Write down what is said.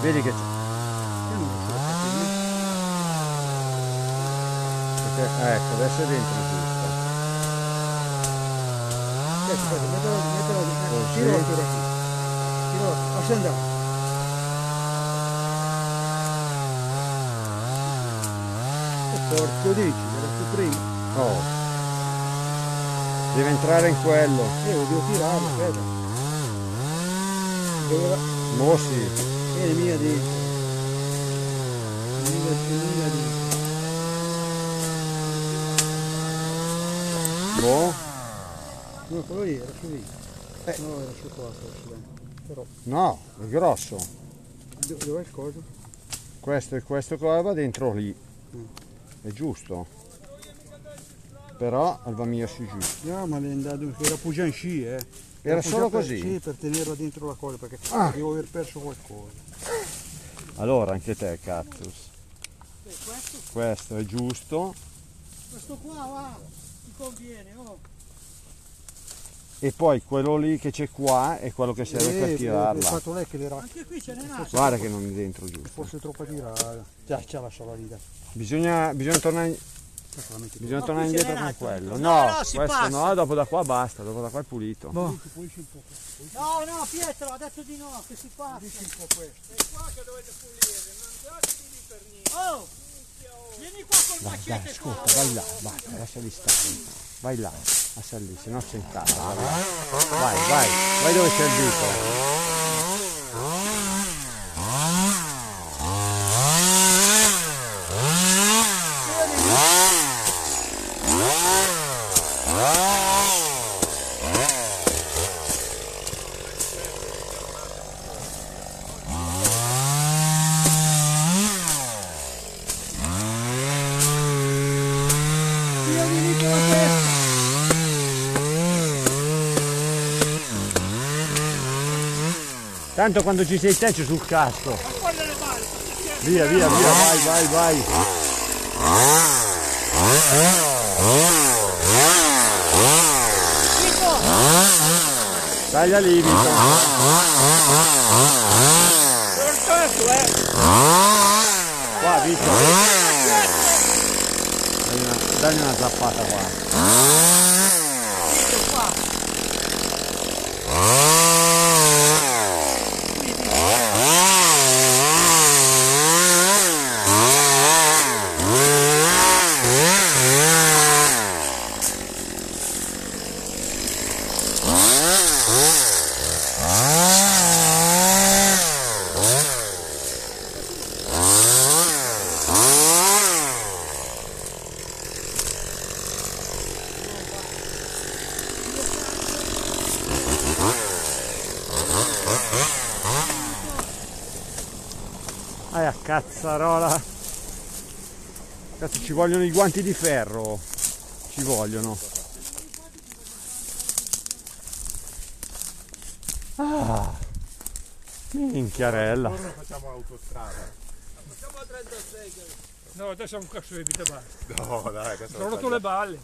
Vedi che c'è. Io non capire. perché- Ecco, adesso è dentro giusto. Aspetta, aspetta, mettilo mettilo. Così. Tiro qui. Tiro la lascia andare. E porco dici, era più prima. Oh. Deve entrare in quello. Lo devo tirare, aspetta. Doveva... Mo sì. Eh, mia dentro. Mia, mia dentro. Boh. No, quello lì era su lì. Eh. No, era su qua forse. Però, No, è grosso. do- dov'è il coso? Questo e questo qua va dentro lì. Mm. È giusto. Però va mio su giù. No, ma l'è andato, era Pugian sci, eh. Era solo per- così? Sì, per tenerla dentro la colla, perché Ah. devo aver perso qualcosa. Allora anche te cactus. questo, Questo è giusto. questo qua va, ti conviene, oh. E poi quello lì che c'è qua è quello che serve Eh, per tirarla. fatto lei che l'era Anche qui ce n'è un. Guarda che non è dentro giusto. forse troppo tirata. Già, c'ha la sola lì. Bisogna, bisogna tornare, bisogna tornare indietro con quello. No, No, questo passa. no, dopo da qua basta, dopo da qua è pulito. Boh. No, no, Pietro ha detto di no, che si passa. pulisci un po' questo. È qua che dovete pulire, non giocati lì per niente. Oh! Vieni qua col Dai, macete dai, qua. ascolta, vai là, vai, lasciali stare. Vai là, lascia lì, se no c'è. Vai, là. vai, vai, vai dove c'è il dito. Tanto quando ci sei te c'è sul casco. Via, via, via, vai, vai, vai. Dai perfetto, eh! Qua, Vito. Дальня Запатова. Ah, a cazzarola. Cazzo, ci vogliono i guanti di ferro. Ci vogliono. Ah, minchiarella. facciamo autostrada. No, adesso è un cazzo di vita basta. No, dai, adesso Sono rotto le balle.